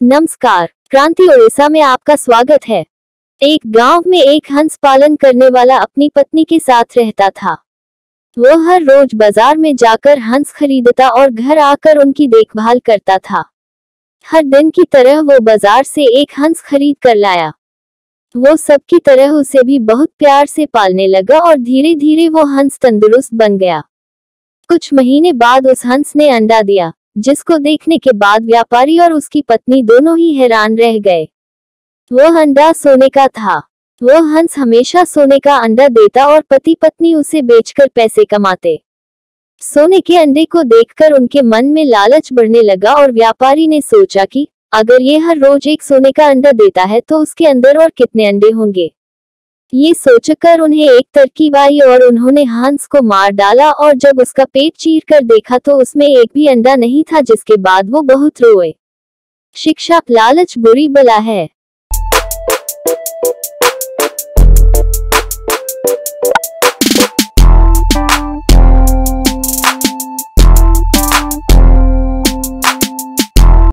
नमस्कार, क्रांति ओडिशा में आपका स्वागत है। एक गाँव में एक हंस पालन करने वाला अपनी पत्नी के साथ रहता था। वह हर रोज बाज़ार में जाकर हंस खरीदता और घर आकर उनकी देखभाल करता था। हर दिन की तरह वो बाज़ार से एक हंस खरीद कर लाया। वो सबकी तरह उसे भी बहुत प्यार से पालने लगा और धीरे धीरे वो हंस तंदुरुस्त बन गया। कुछ महीने बाद उस हंस ने अंडा दिया। जिसको देखने के बाद व्यापारी और उसकी पत्नी दोनों ही हैरान रह गए। वह अंडा सोने का था। वह हंस हमेशा सोने का अंडा देता और पति पत्नी उसे बेचकर पैसे कमाते। सोने के अंडे को देखकर उनके मन में लालच बढ़ने लगा और व्यापारी ने सोचा कि, अगर ये हर रोज एक सोने का अंडा देता है तो उसके अंदर और कितने अंडे होंगे। ये सोचकर उन्हें एक तरकीब आई और उन्होंने हंस को मार डाला और जब उसका पेट चीर कर देखा तो उसमें एक भी अंडा नहीं था जिसके बाद वो बहुत रोए। शिक्षा लालच बुरी बला है।